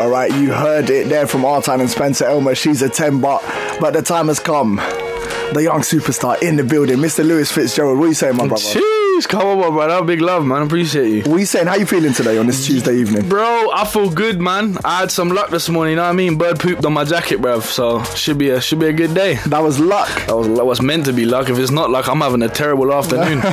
All right, you heard it there from Artan and Spencer Elmer. She's a 10, but, but the time has come. The young superstar in the building, Mr. Lewis Fitzgerald. What are you saying, my brother? Jeez, come on, brother. Big love, man. Appreciate you. What are you saying? How you feeling today on this Tuesday evening? Bro, I feel good, man. I had some luck this morning, you know what I mean? Bird pooped on my jacket, bruv. So should be a should be a good day. That was luck. That was that was meant to be luck. If it's not luck, I'm having a terrible afternoon.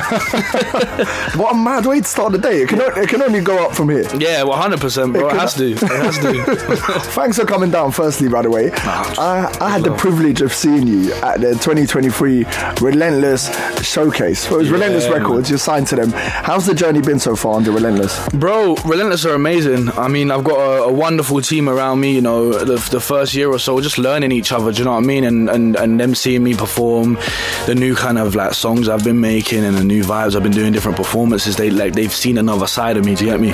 What a mad way to start the day. It can, it can only go up from here. yeah, well, hundred percent, bro. It could- has to. It has to. Thanks for coming down, firstly, by the way. I, I had the privilege of seeing you at the 2023 Relentless Showcase. Well, it was Yeah, Relentless. Records, you're signed to them. How's the journey been so far under Relentless? Bro, Relentless are amazing. I mean, I've got a, a wonderful team around me. You know, the, the first year or so, just learning each other. Do you know what I mean? And, and and them seeing me perform, the new kind of like songs I've been making and the new vibes I've been doing, different performances. They like they've seen another side of me. Do you get me?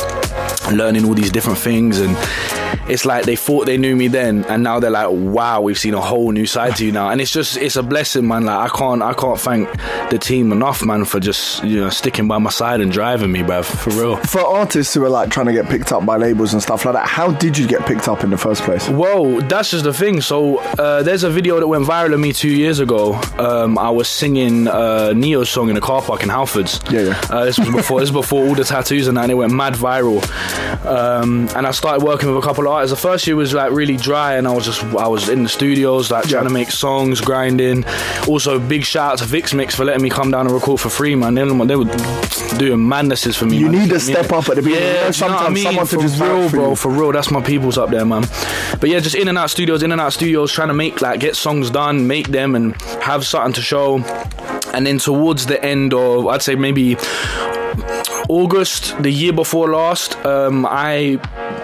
Learning all these different things and. It's like they thought they knew me then, and now they're like, "Wow, we've seen a whole new side to you now." And it's just, it's a blessing, man. Like I can't, I can't thank the team enough, man, for just you know sticking by my side and driving me, bruv, for real. For artists who are like trying to get picked up by labels and stuff like that, how did you get picked up in the first place? Whoa, that's just the thing. So uh, there's a video that went viral of me two years ago. Um, I was singing uh, Ne-Yo's song in a car park in Halfords. Yeah, yeah. Uh, this was before. this was before all the tattoos and that. And it went mad viral. Um, and I started working with a couple of artists. The first year was like really dry, and I was just I was in the studios like trying Yeah. to make songs, grinding. Also, big shout out to Vix Mix for letting me come down and record for free, man. They, they were doing madnesses for me. You man. need to step up at the beginning. Yeah, do you know what I mean? someone to for just real, bro. For real, that's my people's up there, man. But yeah, just in and out studios, in and out studios, trying to make like get songs done, make them, and have something to show. And then towards the end of, I'd say maybe August, the year before last, um, I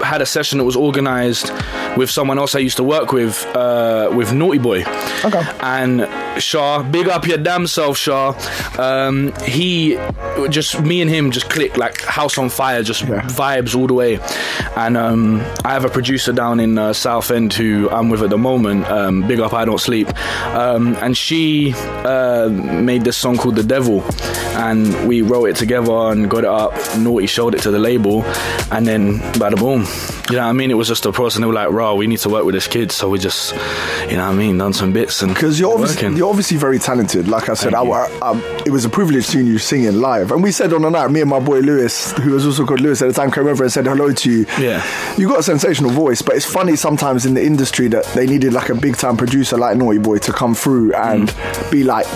had a session that was organised with someone else I used to work with, uh, with Naughty Boy. Okay. And Shaw, big up your damn self, Shaw. Um, he just me and him just clicked like house on fire, just Yeah. vibes all the way. And um, I have a producer down in uh, Southend who I'm with at the moment. Um, big up, I don't sleep. Um, and she uh, made this song called The Devil, and we wrote it together and got it up. Naughty showed it to the label, and then bada boom. You know what I mean? It was just a process, and they were like, "Raw, we need to work with this kid." So we just, you know what I mean, done some bits and Because you're working. obviously, you're obviously very talented. Like I said, I, I, I- it was a privilege seeing you singing live. And we said on the night, me and my boy Lewis, who was also called Lewis at the time, came over and said hello to you. Yeah. You got a sensational voice, but it's funny sometimes in the industry that they needed like a big time producer like Naughty Boy to come through and Mm. be like,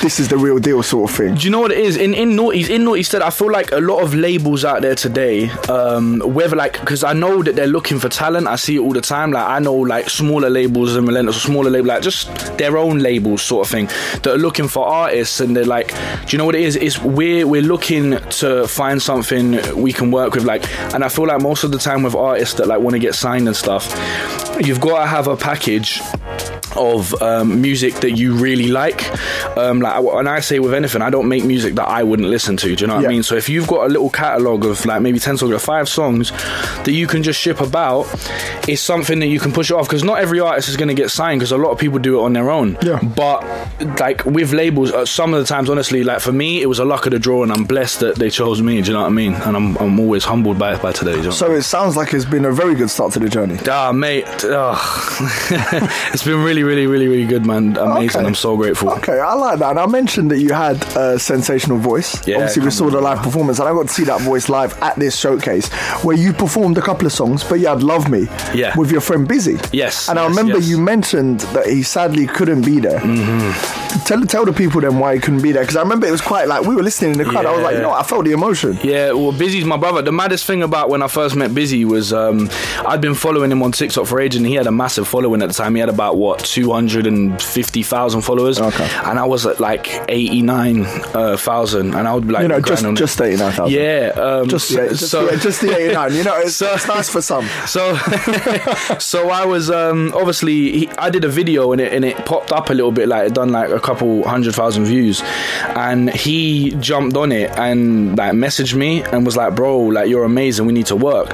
this is the real deal sort of thing. Do you know what it is? In in Naughty's in Naughty said I feel like a lot of labels out there today, um, whether like because I know that they're looking for talent. I see it all the time. Like I know like smaller labels and relentless, or smaller labels, like just their own labels sort of thing that are looking for artists, and they're like, do you know what it is? It's we're we're looking to find something we can work with. Like, and I feel like most of the time with artists that like want to get signed and stuff, you've got to have a package of um, music that you really like. Um, like, and I say with anything, I don't make music that I wouldn't listen to. Do you know what Yeah. I mean? So if you've got a little catalog of like maybe ten songs or five songs that you can just ship about, it's something that you can push it off because not every artist is going to get signed because a lot of people do it on their own. Yeah. But like with labels, uh, some of the times, honestly, like for me, it was a luck of the draw, and I'm blessed that they chose me. Do you know what I mean? And I'm I'm always humbled by it by today. you know? So it sounds like it's been a very good start to the journey. Ah, mate. ah. it's been really, really, really, really good, man. Amazing. Okay. I'm so grateful. Okay, I like that. And I mentioned that you had a sensational voice. Yeah, Obviously, we saw the live performance, and I got to see that voice live at this showcase where you performed a couple of songs, but you had Love Me Yeah. with your friend Bizzy. Yes, And I yes, remember yes. you mentioned that he sadly couldn't be there. Mm-hmm. Tell, tell the people then why he couldn't be there, because I remember it was quite like we were listening in the crowd. I was like, you know, what? I felt the emotion. Yeah, well, Bizzy's my brother. The maddest thing about when I first met Bizzy was um, I'd been following him on TikTok for ages, and he had a massive following at the time. He had about what two hundred and fifty thousand followers, Okay. and I was at like eighty nine thousand, and I would be like, You know, just it. just eighty nine thousand. yeah, um, Just, yeah, just, so- yeah, just the 89. You know, it's, So- it's nice for some. So, so I was um, obviously he, I did a video and it and it popped up a little bit like it done like a couple hundred thousand views, and he jumped on it and like messaged me and was like, "Bro, like you're amazing. We need to work."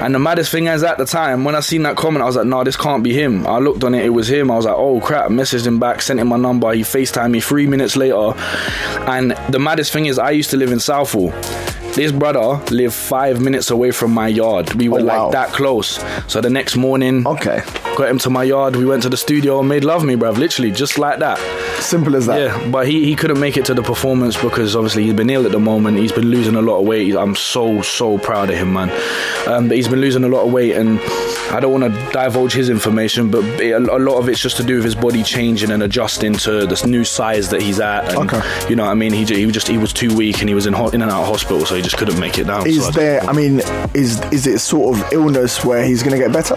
And the maddest thing is at the time when I seen that comment, I was like, "No, this can't be him." I looked on it, it was him. I was like, "Oh crap!" Messaged him back, sent him my number. He Facetimed me three minutes later, and the maddest thing is I used to live in Southall this brother lived five minutes away from my yard. We were Oh, wow. like that close. So the next morning, Okay. got him to my yard. We went to the studio and made love me, bruv. Literally, just like that. Simple as that. Yeah, but he, he couldn't make it to the performance because obviously he's been ill at the moment. He's been losing a lot of weight. I'm so so proud of him, man. Um, but he's been losing a lot of weight, and I don't want to divulge his information, but it, a lot of it's just to do with his body changing and adjusting to this new size that he's at. And, Okay. You know, what I mean, he, he was just he was too weak and he was in ho- in and out of hospital, so he just couldn't make it down. Is So I- there? I mean, is is it sort of illness where he's gonna get better?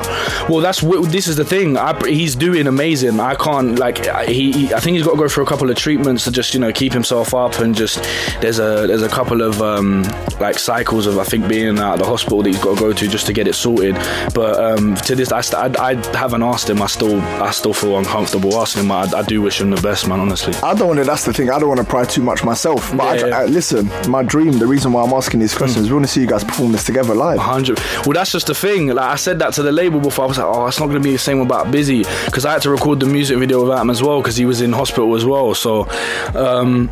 Well, that's this is the thing. I, he's doing amazing. I can't like he, he. I think he's got to go through a couple of treatments to just you know keep himself up and just there's a there's a couple of um, like cycles of I think being out of the hospital that he's got to go to just to get it sorted. But um, to this, I, I, I haven't asked him. I still I still feel uncomfortable asking him. I, I do wish him the best, man. Honestly. I don't want to. That's the thing. I don't want to pry too much myself. But I, Yeah, yeah. I- listen, my dream. The reason why I'm asking these questions, we want to see you guys perform this together live. hundred. Well, that's just the thing. Like I said that to the label before. I was like, oh, it's not gonna be the same about Bizzy because I had to record the music video without him as well because he was in hospital as well. So, um,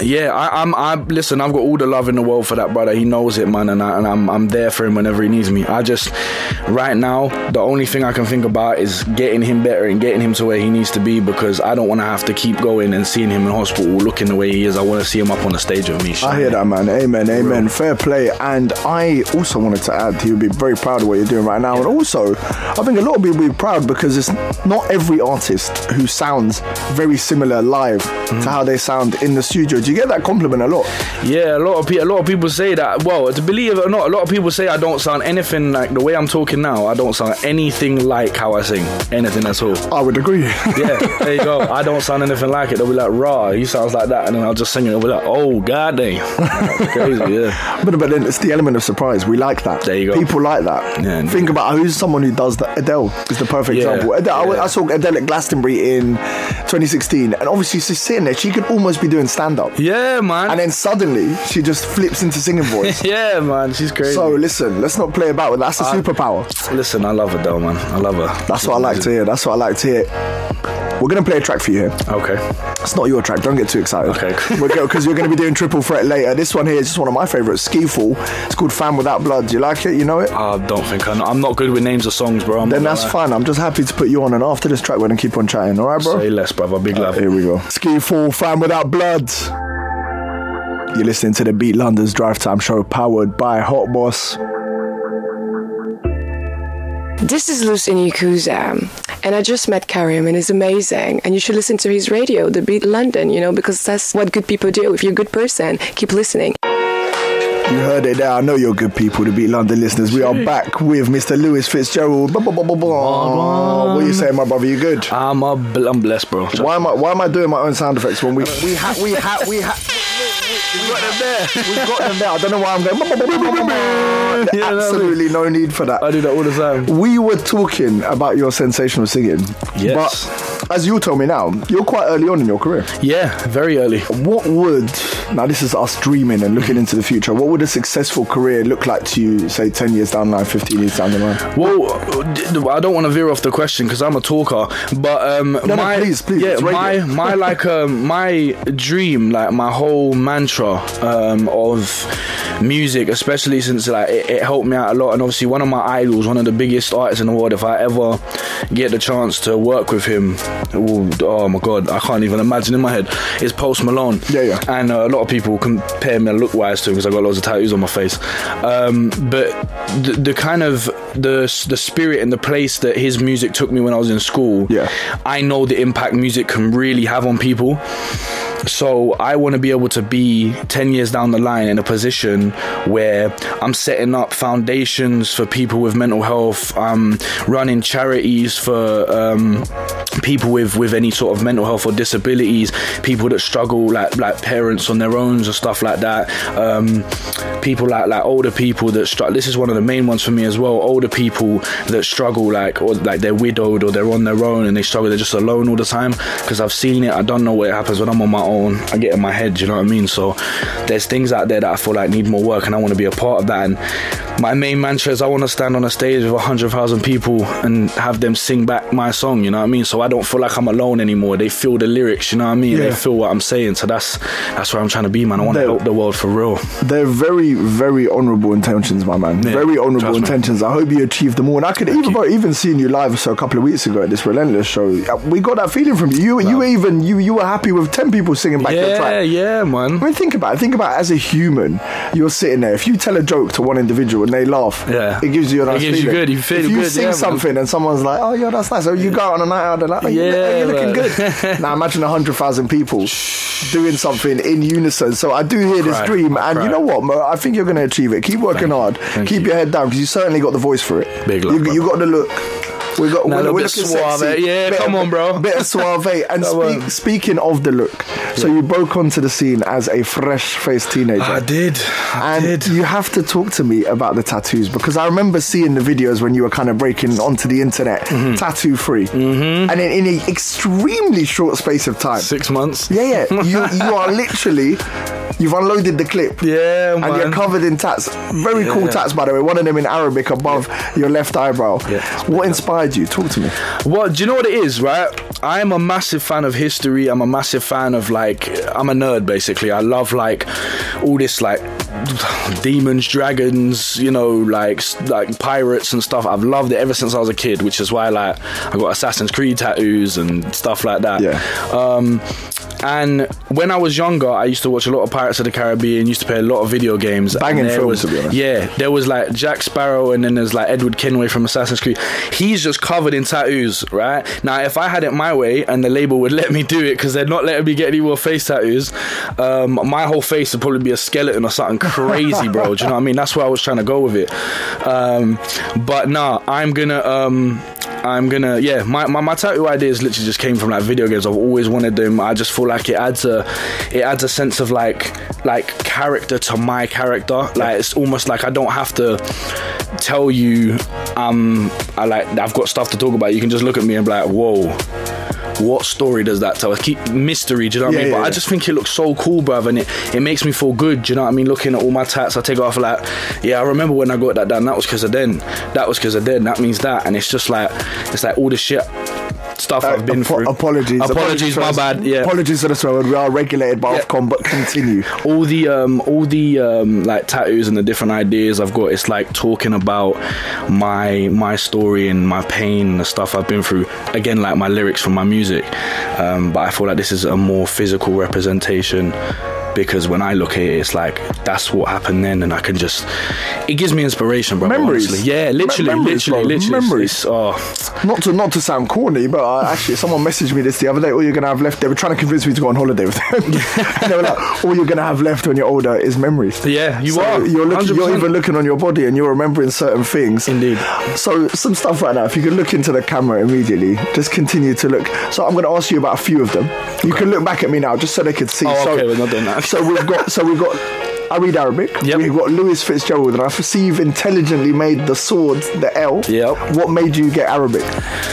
yeah, I, I'm. I listen. I've got all the love in the world for that brother. He knows it, man, and, I, and I'm I'm there for him whenever he needs me. I just right now the only thing I can think about is getting him better and getting him to where he needs to be because I don't want to have to keep going and seeing him in hospital looking the way he is. I want to see him up on the stage with me. I hear that, man. Amen, amen. Fair play. And I also wanted to add, he would be very proud of what you're doing right now. And also, I think a lot of people will be proud because it's not every artist who sounds very similar live to mm-hmm. how they sound in the studio. Do you get that compliment a lot? Yeah, a lot of people, a lot of people say that. Well, to believe it or not, a lot of people say I don't sound anything like the way I'm talking now. I don't sound anything like how I sing, anything at all. I would agree. Yeah, there you go. I don't sound anything like it. They'll be like, "Raw, he sounds like that," and then I'll just sing it. They'll be like, "Oh, god damn, That's crazy." Yeah, but, but then it's the element of surprise. We like that. There you go. People like that. Yeah. Think about who's someone who does that. Adele is the perfect Yeah, example. Adele, I. I saw Adele at Glastonbury in 2016, and obviously she's sitting there. She could almost be doing stand up. Yeah, man. And then suddenly she just flips into singing voice. yeah, man, she's crazy. So listen, let's not play about with that. That's a Uh, superpower. Listen, I love her though, man. I love her. That's what I like to hear. That's what I like to hear. We're gonna play a track for you here. Okay. It's not your track. Don't get too excited. Okay. Because you're going to be doing triple threat later. This one here is just one of my favorites. Skiffle. It's called "Fan Without Blood." Do you like it? You know it? I don't think I know. I'm not good with names of songs, bro. I'm Then that's gonna fine. I'm just happy to put you on. And after this track, we're gonna keep on chatting. All right, bro. Say less, brother. Big love. Here we go. Skiffle, "Fan Without Blood." You're listening to the Beat London's Drive Time Show, powered by Hot Boss. This is Lucy Yakuza, and I just met Karim, and he's amazing. And you should listen to his radio, The Beat London, you know, because that's what good people do. If you're a good person, keep listening. You heard it there. I know you're good people, to Beat London listeners. We are back with Mr. Lewis Fitzgerald. Blah, blah, blah, blah, blah. What are you saying, my brother? You good? I'm a, bl- I'm blessed, bro. Why am I why am I doing my own sound effects when we we ha we ha we ha we got them there. We've got them there. I don't know why I'm going. Yeah, Absolutely no need for that. I do that all the time. We were talking about your sensational singing. Yes. But as you told me now, you're quite early on in your career. Yeah, very early. What would now this is us dreaming and looking into the future. What would a successful career look like to you, say ten years down the line, fifteen years down the line? Well, I don't want to veer off the question because I'm a talker, but um, no, my please, please, yeah, my my like um, my dream, like my whole mantra um, of music, especially since like it, it helped me out a lot, and obviously one of my idols, one of the biggest artists in the world. If I ever get the chance to work with him, oh, oh my god, I can't even imagine in my head. Is Post Malone? Yeah, yeah. And uh, a lot of people compare me look wise to him because I got loads of tattoos on my face. Um, but the, the kind of the the spirit and the place that his music took me when I was in school. Yeah. I know the impact music can really have on people. So I want to be able to be 10 years down the line in a position where I'm setting up foundations for people with mental health, I'm running charities for um, people with, with any sort of mental health or disabilities, people that struggle like like parents on their own or stuff like that. Um, people like like older people that struggle. This is one of the main ones for me as well. Older people that struggle like or like they're widowed or they're on their own and they struggle. They're just alone all the time because I've seen it. I don't know what happens when I'm on my own. I get in my head. You know what I mean? So there's things out there that I feel like need more work and I want to be a part of that. And my main mantra is I want to stand on a stage with hundred thousand people and have them sing back my song. You know what I mean? So I don't feel like I'm alone anymore. They feel the lyrics. You know what I mean? Yeah. They feel what I'm saying. So that's that's where I'm trying to be, man. I want to help the world for real. They're very, very honourable intentions, my man. Yeah, very honourable trust me. intentions. I hope you achieve them all. And I could even, you. bro, even seeing you live so a couple of weeks ago at this Relentless show, uh, we got that feeling from you. You, you were even you, you were happy with ten people singing back your Yeah, track. yeah, yeah, man. I mean, think about it. Think about it as a human. You're sitting there. If you tell a joke to one individual and they laugh, Yeah. it gives you a It nice gives you feeling. good. You feel if you good, sing yeah, something and someone's like, "Oh, yeah, that's nice," or you go out on a night out, they're like, oh, you- Yeah, you're looking man. good. now imagine a hundred thousand people doing something in unison. So I do hear this Cry. dream, and you know what, Mo? I think you're going to achieve it. Keep working hard. Thank Keep you. your head down because you certainly got the voice for it. Big love, you, you got the look. We got a we're, we're bit looking suave, sexy. yeah, come on, bro. Bit of suave. And speak, speaking of the look, so you broke onto the scene as a fresh-faced teenager. I did. I And did. you have to talk to me about the tattoos because I remember seeing the videos when you were kind of breaking onto the internet, Mm-hmm. tattoo free, mm-hmm. and in, in an extremely short space of time. Six months. Yeah, yeah. You you are literally you've unloaded the clip. Yeah, And you're covered in tats. Very cool Yeah. tats, by the way. One of them in Arabic above your left eyebrow. Yeah. What inspired you? Talk to me. Well, do you know what it is, right? I'm a massive fan of history. I'm a massive fan of like I'm a nerd basically. I love like all this like demons, dragons, you know, like like pirates and stuff. I've loved it ever since I was a kid, which is why like I got Assassin's Creed tattoos and stuff like that. Yeah. Um, and when I was younger, I used to watch a lot of Pirates of the Caribbean. Used to play a lot of video games. Banging there film, was- to be honest. Yeah, there was like Jack Sparrow, and then there's like Edward Kenway from Assassin's Creed. He's just covered in tattoos, right? Now, if I had it my way and the label would let me do it because they're not letting me get any more face tattoos, um, my whole face would probably be a skeleton or something crazy, bro. Do you know what I mean? That's where I was trying to go with it. Um, but nah, I'm gonna. Um, I'm gonna yeah my, my, my tattoo ideas literally just came from like video games. I've always wanted them. I just feel like it adds a it adds a sense of like like character to my character. Like it's almost like I don't have to tell you um I like I've got stuff to talk about. You can just look at me and be like whoa what story does that tell? I Keep mystery, do you know what Yeah, I mean? yeah, but I just think it looks so cool, bruv, and it, it makes me feel good, do you know what I mean? Looking at all my tats, I take it off like, yeah, I remember when I got that done, that was because of then. That was because of then, that means that. And it's just like, it's like all the shit stuff I've been Apo- through. Apologies. Apologies, for my bad, yeah. Apologies for the swear word. We are regulated by Yeah. Ofcom, but continue. all the um all the um like tattoos and the different ideas I've got it's like talking about my my story and my pain and the stuff I've been through again like my lyrics from my music um but I feel like this is a more physical representation because when I look at it it's like that's what happened then and I can just it gives me inspiration bro Memories. honestly. yeah literally Me- memories, literally bro. literally Memories. It's- oh Not to not to sound corny, but I, actually, someone messaged me this the other day. All you're gonna have left. They were trying to convince me to go on holiday with them. and they were like, "All you're gonna have left when you're older is memories." Yeah, you So are. You're looking. You're 100%. even looking on your body, and you're remembering certain things. Indeed. So some stuff right now. If you could look into the camera immediately, just continue to look. So I'm gonna ask you about a few of them. You can look back at me now, just so they could see. Oh, so, okay, we're not doing that. So we've got. So we've got. I read Arabic. Yep. We've got Lewis Fitzgerald, and I see you've intelligently made the sword the L. Yep. What made you get Arabic?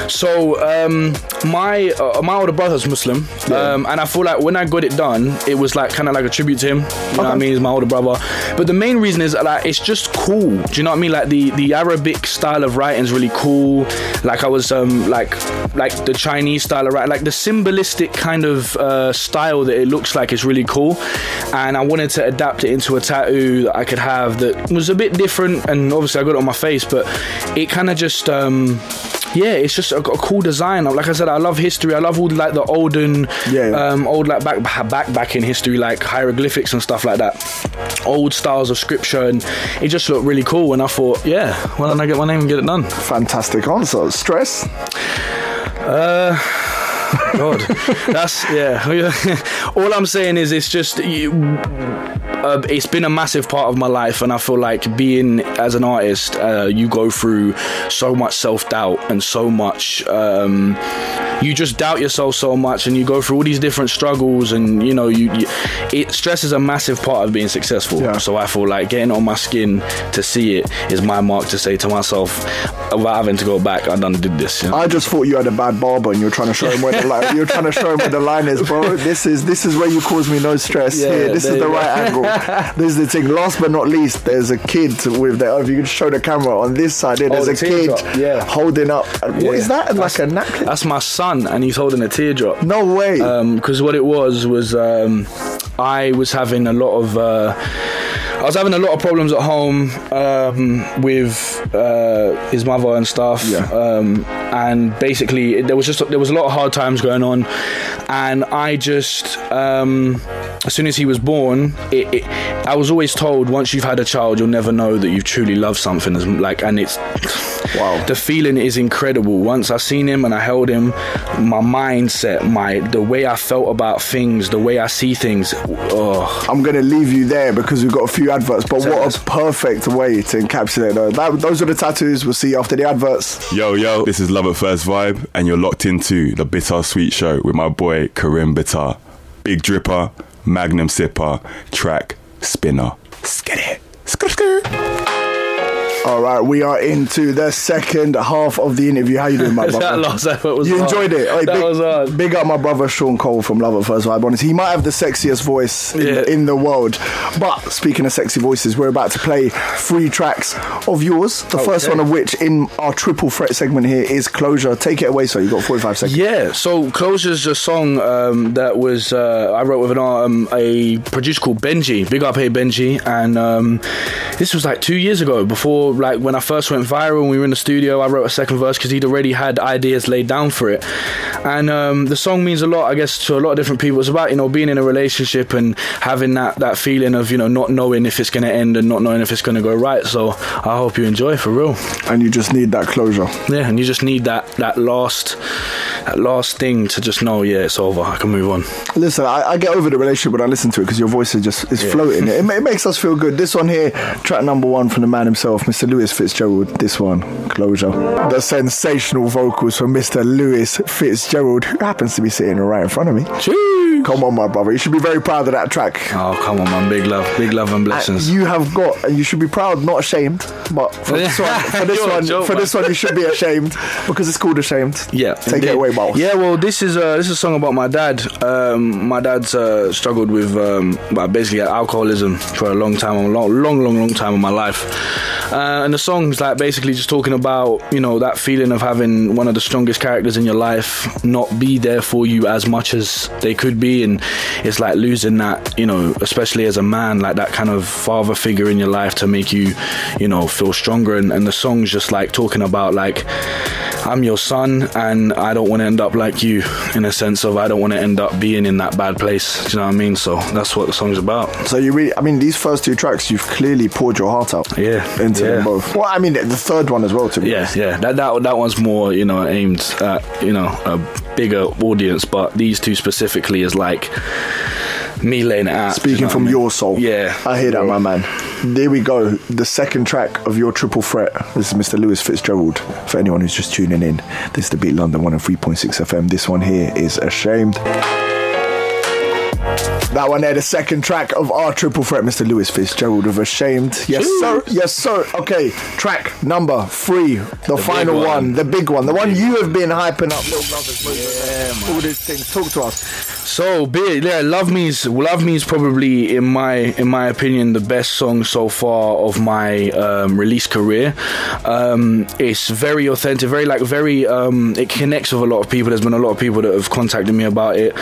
So um, my uh, my older brother's Muslim, um, and I feel like when I got it done, it was like kind of like a tribute to him. You know what I mean? He's my older brother. But the main reason is like it's just cool. Do you know what I mean? Like the the Arabic style of writing is really cool. Like I was um like like the Chinese style of writing, like the symbolistic kind of uh, style that it looks like is really cool. And I wanted to adapt it into a tattoo that I could have that was a bit different. And obviously I got it on my face, but it kind of just um yeah, it's just a, a cool design. Like I said, I love history. I love all like the olden, Yeah, yeah. um, old like back back back in history, like hieroglyphics and stuff like that. Old styles of scripture, and it just looked really cool. And I thought, yeah, why don't I get my name and get it done? Fantastic answer. Stress. Uh. God, that's yeah. All I'm saying is, it's just you, uh, it's been a massive part of my life, and I feel like being as an artist, uh, you go through so much self doubt and so much. Um, you just doubt yourself so much, and you go through all these different struggles, and you know, you, you it stress is a massive part of being successful. Yeah. So I feel like getting on my skin to see it is my mark to say to myself, having to go back, I done did this. You know? I just thought you had a bad barber and you're trying to show him where the line. You're trying to show him where the line is, bro. This is this is where you cause me no stress. Yeah, Here, this is the you go. right angle. This is the thing. Last but not least, there's a kid with the. If you could show the camera on this side, here, Oh, there's the a kid teardrop, yeah. holding up. What Yeah. is that? Like a napkin? That's my son, and he's holding a teardrop. No way. because what it was was um, I was having a lot of uh, I was having a lot of problems at home um, with uh, his mother and stuff, Yeah. um, and basically there was just there was a lot of hard times going on, and I just um, as soon as he was born, it, it, I was always told once you've had a child, you'll never know that you've truly loved something as like, and it's Wow. the feeling is incredible. Once I seen him and I held him, my mindset, my the way I felt about things, the way I see things. Oh, I'm going to leave you there because we've got a few adverts, but what Yes. a perfect way to encapsulate those. That, those are the tattoos. We'll see you after the adverts. Yo, yo, this is Love at First Vibe, and you're locked into the Bitter Sweet Show with my boy Karim Bitar. Big dripper, magnum sipper, track spinner. Skid it. Skr, skr. All right, we are into the second half of the interview. How you doing, my brother? that last effort was You hard. enjoyed it. Hey, that big, was hard. big up my brother Sean Cole from Love at First Vibe. Honestly, he might have the sexiest voice in, Yeah. in the world. But speaking of sexy voices, we're about to play three tracks of yours. The first one of which in our triple threat segment here is Closure. Take it away, so you got 45 seconds. Yeah, so Closure is a song um, that was uh, I wrote with an um, a producer called Benji. Big up, hey Benji. And um, this was like two years ago, before like when I first went viral and we were in the studio. I wrote a second verse because he'd already had ideas laid down for it. And um, the song means a lot, I guess, to a lot of different people. It's about you know being in a relationship and having that that feeling of you know not knowing if it's going to end and not knowing if it's going to go right. So I hope you enjoy for real. And you just need that closure. Yeah, and you just need that that last last thing to just know, yeah, it's over. I can move on. Listen, I, I get over the relationship when I listen to it because your voice is just is floating. It, it makes us feel good. This one here, track number one from the man himself, Mr. Lewis Fitzgerald. This one, Closure. The sensational vocals from Mr. Lewis Fitzgerald, who happens to be sitting right in front of me. Jeez. Come on, my brother. You should be very proud of that track. Oh come on, man! Big love, big love and blessings. You have got, and you should be proud, not ashamed. But for this one, for this one, joke, for this one, you should be ashamed because it's called Ashamed. Yeah, take indeed. it away, boss. Yeah, well, this is uh, this is a song about my dad. Um, my dad's uh, struggled with um, basically alcoholism for a long time, a long, long, long, long time of my life. Uh, and the song's like basically just talking about you know that feeling of having one of the strongest characters in your life not be there for you as much as they could be, and it's like losing that you know, especially as a man, like that kind of father figure in your life to make you you know feel stronger. And, and the song's just like talking about like I'm your son, and I don't want to end up like you in a sense of I don't want to end up being in that bad place. Do you know what I mean? So that's what the song's about. So you really, I mean, these first two tracks, you've clearly poured your heart out. Yeah, Into yeah. them both. Well, I mean, the third one as well, to be Yeah, honest. yeah. That that that one's more you know aimed at you know a bigger audience, but these two specifically is like me laying it out. do you Speaking know from I mean? your soul. Yeah. I hear that, my man. There we go. The second track of your triple threat. This is Mr. Lewis Fitzgerald. For anyone who's just tuning in, this is the Beat London 103.6 FM. This one here is Ashamed. That one there, the second track of our triple threat, Mr. Lewis Fitzgerald with Ashamed. Yes, sir. Yes, sir. Okay, track number three, the, final one. one. the big one, the one you have been hyping up, Brothers, yeah, all these things. Talk to us. So, be yeah, "Love Me" is "Love Me" is probably, in my in my opinion, the best song so far of my um, release career. Um, it's very authentic, very like very. Um, it connects with a lot of people. There's been a lot of people that have contacted me about it.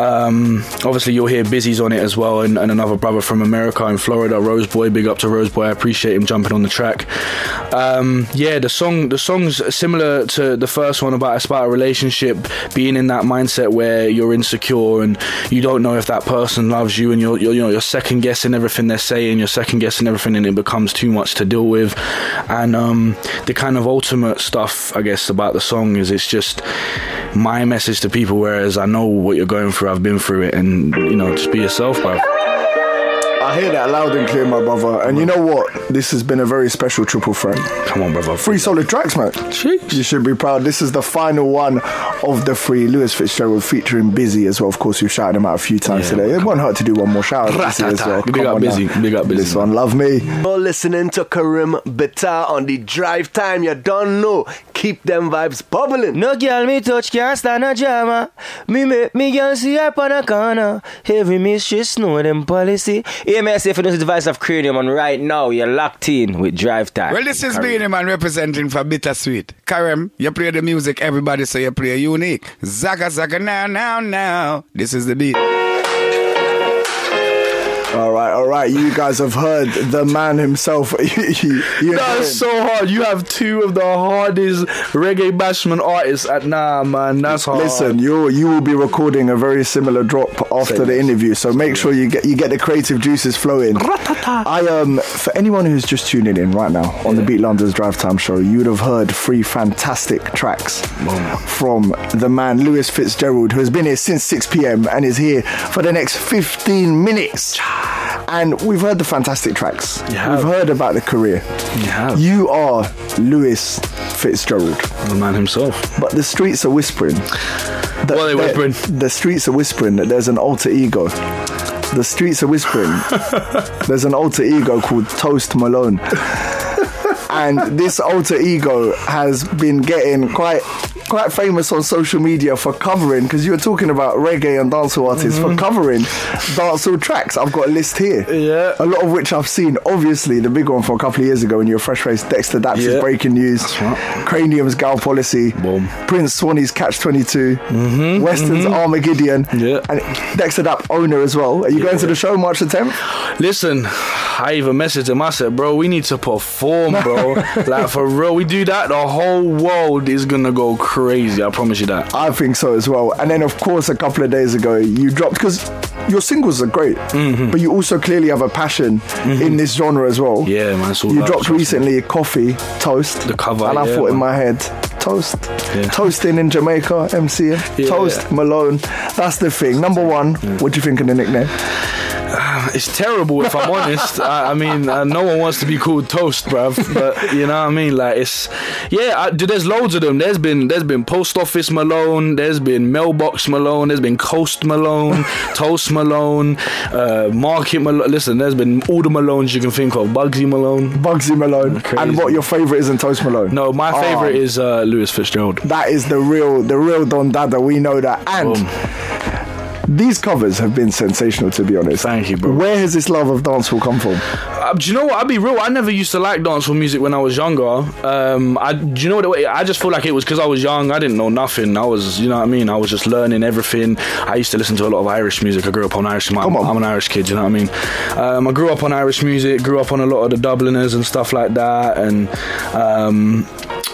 Um, obviously, you'll hear Bizzy's on it as well, and, and another brother from America in Florida, Rose Boy. Big up to Rose Boy. I appreciate him jumping on the track. Um, yeah, the song the song's similar to the first one about it's about a relationship, being in that mindset where you're insecure and you don't know if that person loves you, and you're, you're you know you're second guessing everything they're saying, you're second guessing everything, and it becomes too much to deal with. And um, the kind of ultimate stuff, I guess, about the song is it's just my message to people. Whereas I know what you're going through, I've been through it, and you know, just be yourself, bro. I I hear that loud and clear, my brother. And you know what? This has been a very special triple threat. Come on, brother. Three solid tracks, man. Jeez. You should be proud. This is the final one of the three. Lewis Fitzgerald featuring Bizzy as well. Of course, you've shouted him out a few times Yeah. today. It won't hurt to do one more shout out to Bizzy as well. Big up Bizzy. now. Big up Bizzy, This one, love me. You're listening to Karim Bitar on the drive time. You don't know. Keep them vibes bubbling. No girl me touch can't stand a drama. Me make me girl see her on a corner. Every mistress know them policy. Yeah, say for this device of Kranium and right now you're locked in with drive time. Well, this is Beenie Man representing for Bittersweet. Karim, you play the music, everybody say you play unique. Zaka, Zaka, now, now, now. This is the beat. All right, all right. You guys have heard the man himself. you, you That's so hard. You have two of the hardest reggae bashment artists at nah, man. That's hard. Listen, you you will be recording a very similar drop after the interview, so make sure you get you get the creative juices flowing. I um for anyone who's just tuning in right now on the Beat London's Drive Time show, you would have heard three fantastic tracks from the man Lewis Fitzgerald, who has been here since 6 p.m. and is here for the next 15 minutes. And we've heard the fantastic tracks. have. We've heard about the career. You have. You are Lewis Fitzgerald. the man himself. But the streets are whispering. that- What are they that- whispering? The streets are whispering that there's an alter ego. The streets are whispering there's an alter ego called Toast Malone. and this alter ego has been getting quite quite famous on social media for covering because you were talking about reggae and dancehall artists for covering dancehall tracks. I've got a list here. Mm-hmm. Yeah. A lot of which I've seen. Obviously, the big one from a couple of years ago when you were fresh faced Dexta Daps' Yeah. breaking news. right. Kranium's Gal Policy. Boom. Prince Swanny's Catch 22. Weston's Armageddon. Mm-hmm. Yeah. And Dexta Dapp owner as well. Are you going to the show March the 10th? Listen, I even messaged him. I said, bro, we need to perform, bro. like, for real, we do that, the whole world is gonna go crazy. I promise you that. I think so as well. And then, of course, a couple of days ago, you dropped because your singles are great, Mm-hmm. but you also clearly have a passion in this genre as well. Yeah, man. You dropped me. recently Coffee, Toast. The cover, And I yeah, thought in my head, Toast. Yeah. Toasting in Jamaica, MCing. Yeah. Toast, Malone. That's the thing. Number one, what do you think of the nickname? It's terrible if I'm honest. I, I mean, uh, no one wants to be called toast, bruv. But you know what I mean? Like it's yeah. I, dude, there's loads of them. There's been there's been post office Malone. There's been mailbox Malone. There's been coast Malone, toast Malone, uh, market Malone. Listen, there's been all the Malones you can think of. Bugsy Malone. Bugsy Malone. Crazy. And what your favourite is in Toast Malone? No, my Oh, favorite is uh, Lewis Fitzgerald. That is the real, the real Don Dada. We know that. And these covers have been sensational, to be honest. Thank you, bro. Where has this love of dancehall come from? Uh, do you know what? I'll be real. I never used to like dancehall music when I was younger. Um, I, do you know what? it- I just feel like it was because I was young. I didn't know nothing. I was, you know what I mean. I was just learning everything. I used to listen to a lot of Irish music. I grew up on Irish. Come on. I'm an Irish kid. You know what I mean. Um, I grew up on Irish music. Grew up on a lot of the Dubliners and stuff like that. And um,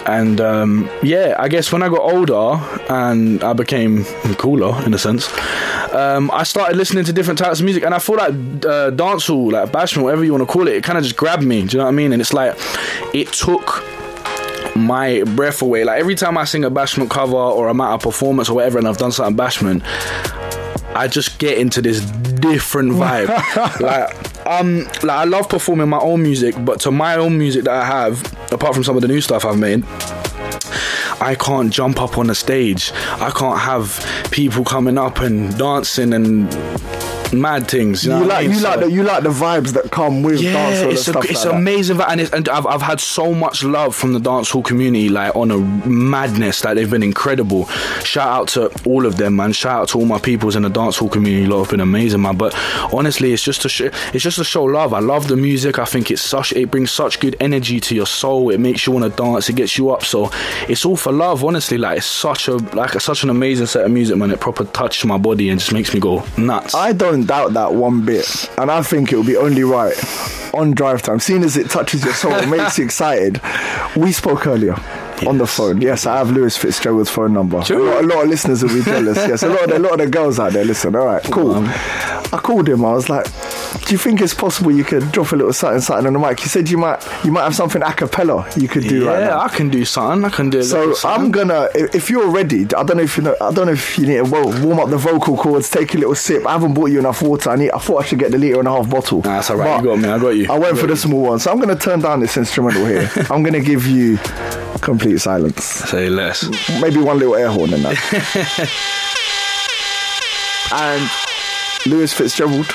and um, yeah, I guess when I got older and I became cooler in a sense, um, I started listening to different types of music, and I feel like uh, dancehall, like bashment, whatever you want to call it, it kind of just grabbed me. Do you know what I mean? And it's like it took my breath away. Like every time I sing a bashment cover or I'm at a performance or whatever, and I've done something bashment, I just get into this different vibe. like um, like I love performing my own music, but to my own music that I have, apart from some of the new stuff I've made. I can't jump up on the stage. I can't have people coming up and dancing and mad things. You, know You I like, mean? you like, the, you like the vibes that come with yeah, dancehall it's, a, it's like that. amazing, and, it's, and I've, I've had so much love from the dancehall community, like on a madness, like they've been incredible. Shout out to all of them, man. Shout out to all my peoples in the dancehall community. A lot have been amazing, man. But honestly, it's just to sh- it's just to show love. I love the music. I think it's such it brings such good energy to your soul. It makes you want to dance. It gets you up. So it's all for love. Honestly, like it's such a like such an amazing set of music, man. It proper touches my body and just makes me go nuts. I don't doubt that one bit, and I think it will be only right on drive time. Seeing as it touches your soul, it makes you excited. We spoke earlier on the phone. Yes, I have Lewis Fitzgerald's phone number. A lot, a lot of listeners will be jealous. Yes, a lot of a lot of the girls out there listen. All right, cool. I called him. I was like, do you think it's possible you could drop a little something, something on the mic? You said you might, you might have something a cappella you could do yeah, right now. I can do something. I can do. A So. I'm gonna, if if you're ready, I don't know if you know, I don't know if you need to well, warm up the vocal cords, take a little sip. I haven't bought you enough water. I need, I thought I should get the liter and a half bottle. Nah, it's alright. You got me. I got you. I went for the small one, so I'm gonna turn down this instrumental here. I'm gonna give you complete silence, Say less. maybe one little air horn in that. and Lewis Fitzgerald,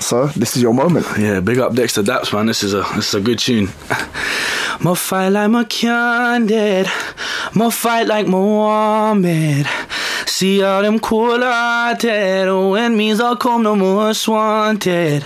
sir, this is your moment. Yeah, big up Dexta Daps, man. This is a this is a good tune. My fight like my candid, my fight like Mohammed. See all them cool hearted when me's all come no most wanted.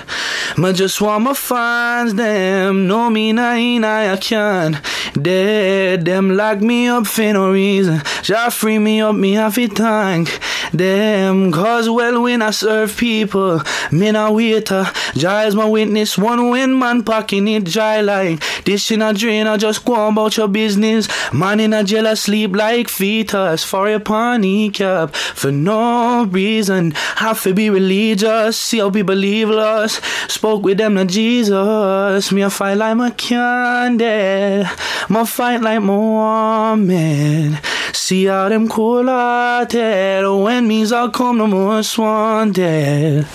Me just want my fans them know me na I can. Dead them lock me up for no reason. Just free me up, me have to thank them. Cause well when I serve people, me na waiter. Jah is my witness. One win man packing it dry like dish in a drain. I just go on about your business. Man in a jail asleep like fetus for a pony cap for no reason. Have to be religious. See how people us. Spoke with them to Jesus. Me a fight like my candle. My fight like Mohammed. See how them cool hearted when me's all come the most wanted.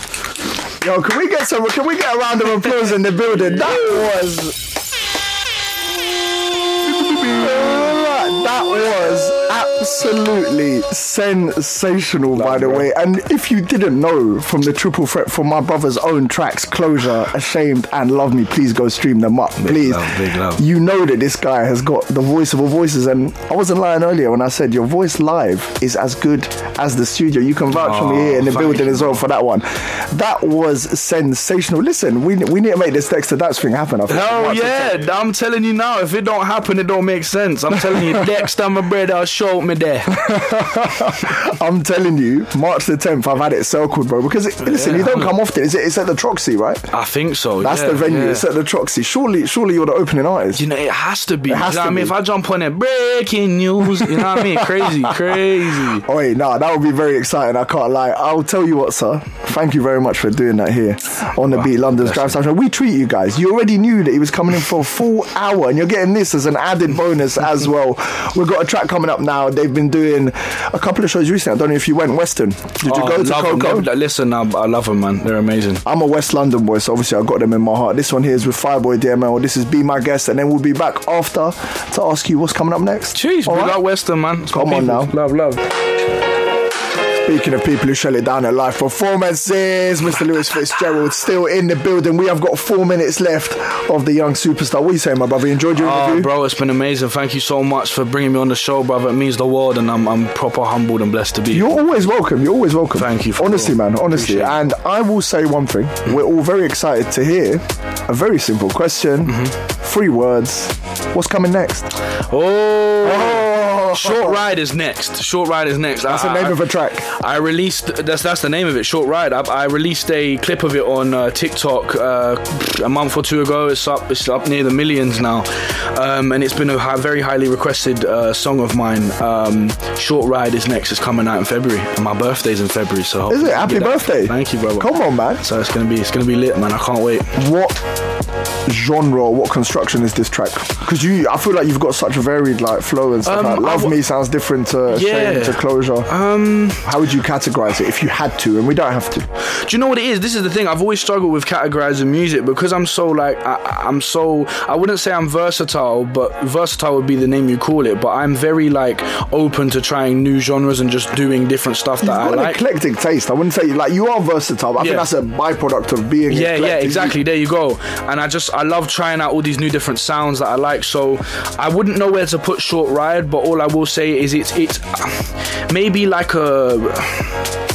Yo, can we get some? Can we get a round of applause in the building? That was. That was absolutely sensational, by the way. And if you didn't know from the triple threat from my brother's own tracks, Closure, Ashamed, and Love Me, please go stream them up, please. love, big love. You know that this guy has got the voice of all voices, and I wasn't lying earlier when I said your voice live is as good as the studio. You can vouch for me oh, here in the building as well for that one. That was sensational. Listen, we we need to make this Dexta Daps thing happen. I think. Hell March the yeah, I'm telling you now, if it don't happen, it don't make sense. I'm telling you, Dexta, my brother, show me there. I'm telling you, March the 10th, I've had it circled, bro. Because it, listen, you don't come often. Is it? It's at the Troxy, right? I think so. That's yeah, the venue. yeah. It's at the Troxy. Surely, surely you're the opening artist. You know, it has to be. It has you know to what I mean? If I jump on it, breaking news, you know what I mean? Crazy, crazy. Oh wait, no, that would be very exciting. I can't lie. I'll tell you what, sir. Thank you very much for doing that here on the Beat London's Drive Show. We treat you guys. You already knew that he was coming in for a full hour, and you're getting this as an added bonus as well. We've got a track coming up now. They've been doing a couple of shows recently. I don't know if you went WSTRN. Did you Oh, go to love 'em. Coco? Never- Listen, I, I love them, man. They're amazing. I'm a West London boy, so obviously I got them in my heart. This one here is with Fireboy DML. This is Be My Guest, and then we'll be back after to ask you what's coming up next. Jeez, All we right? got WSTRN, man. It's Come on people. now. Love, love. Speaking of people who shell it down at live performances, Mr. Lewis Fitzgerald still in the building. We have got four minutes left of the young superstar. What are you saying, my brother? You enjoyed your Oh, interview? bro, it's been amazing. Thank you so much for bringing me on the show, brother. It means the world, and I'm, I'm proper humbled and blessed to be. You're always welcome. You're always welcome. Thank you for honestly, man. Honestly, and I will say one thing. We're all very excited to hear a very simple question. Mm-hmm. Three words. What's coming next? Oh, Short Ride is next. Short Ride is next. That's the name of a track. I released that's that's the name of it. Short Ride. I, I released a clip of it on uh, TikTok uh, a month or two ago. It's up. It's up near the millions now, um, and it's been a hi- very highly requested uh, song of mine. Um, Short Ride is next. It's coming out in February, and my birthday's in February. So Is it? Happy birthday. Thank you, brother. Come on, man. So it's gonna be it's gonna be lit, man. I can't wait. What genre, what construction is this track? Because you, I feel like you've got such a varied like flow and stuff. Um, like, Love w- Me sounds different to Yeah. Shame to Closure. Um, How would you categorize it if you had to? And we don't have to. Do you know what it is? This is the thing. I've always struggled with categorizing music because I'm so like I, I'm so I wouldn't say I'm versatile, but versatile would be the name you call it. But I'm very like open to trying new genres and just doing different stuff You've that I like. eclectic taste. I wouldn't say like you are versatile. But I think that's a byproduct of being. Yeah, yeah, exactly. There you go. And I just I love trying out all these new different sounds that I like. So I wouldn't know where to put Short Ride, but all I will say is it's it's maybe like a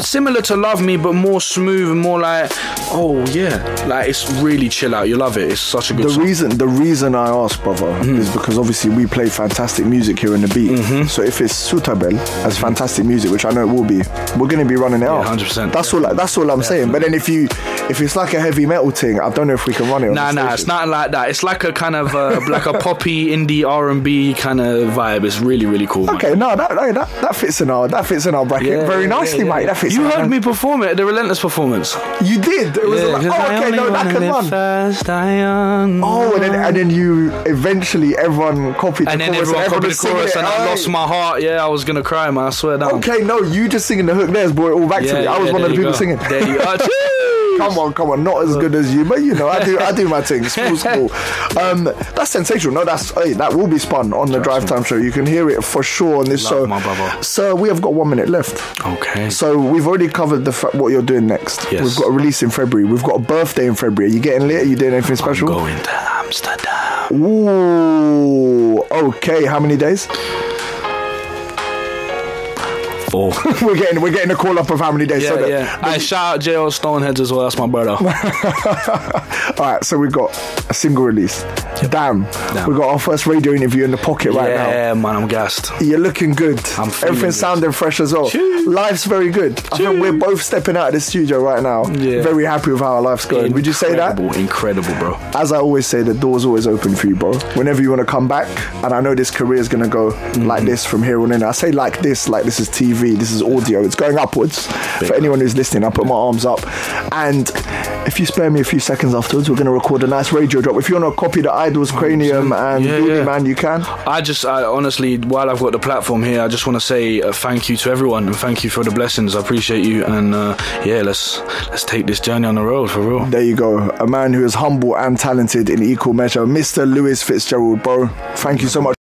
similar to Love Me, but more smooth and more like oh yeah, like it's really chill out. You love it. It's such a good The song. reason, the reason I ask, brother, Mm-hmm. is because obviously we play fantastic music here in the beat. So if it's suitable as fantastic music, which I know it will be, we're going to be running it out. 100%. That's all. That's all I'm saying. But then if you, if it's like a heavy metal thing, I don't know if we can run it. Nah, nah, it's not like that. It's like a kind of uh, like a poppy indie R and B kind of vibe. It's really, really cool. man. Okay, no, that, that that fits in our that fits in our bracket Yeah, very yeah, nicely, yeah, mate, that fits You heard man. me perform it at the Relentless performance. You did. It was Yeah, like, oh, okay, no, that can live run. Young. Oh, and then, and then you eventually everyone copied And the then chorus everyone copied the chorus, and I lost my heart. Yeah, I was gonna cry, man. I swear down. Okay, no, you just singing the hook. There's brought it all back to me. I was one of the people singing. There you are. Come on, come on, not as good as you, but you know, I do, I do my thing. School, school. Um, that's sensational. No, that's hey, that will be spun on the Drive Time show. You can hear it for sure on this Love show. So we have got one minute left. Okay. So we've already covered the fa- what you're doing next. Yes. We've got a release in February. We've got a birthday in February. Are you getting lit? Are you doing anything special? Going to Amsterdam. Ooh. Okay. How many days? We're getting we're getting a call up of how many days. yeah, so that- yeah. I shout out J.O. Stoneheads as well. That's my brother. All right. So we've got a single release. Damn. Damn. We've got our first radio interview in the pocket right now. yeah, man, I'm gassed. You're looking good. I'm Everything's sounding fresh as well. Life's very good. I think we're both stepping out of the studio right now. Yeah. Very happy with how our life's going. Would you say that? Incredible, Incredible, bro. As I always say, the door's always open for you, bro. Whenever you want to come back, and I know this career is gonna go Mm-hmm. like this from here on in. I say like this, like this is TV, this is audio. It's going upwards. For anyone who's listening, I put my arms up. And if you spare me a few seconds afterwards, we're gonna record a nice radio drop. If you want to copy the Idols Kranium and Yeah, Doobie yeah. Man, you can. I just, I honestly, while I've got the platform here, I just want to say thank you to everyone and thank you for the blessings. I appreciate you, and uh, yeah, let's let's take this journey on the road for real. There you go. A man who is humble and talented in equal measure, Mr. Lewis Fitzgerald, bro. Thank you so much.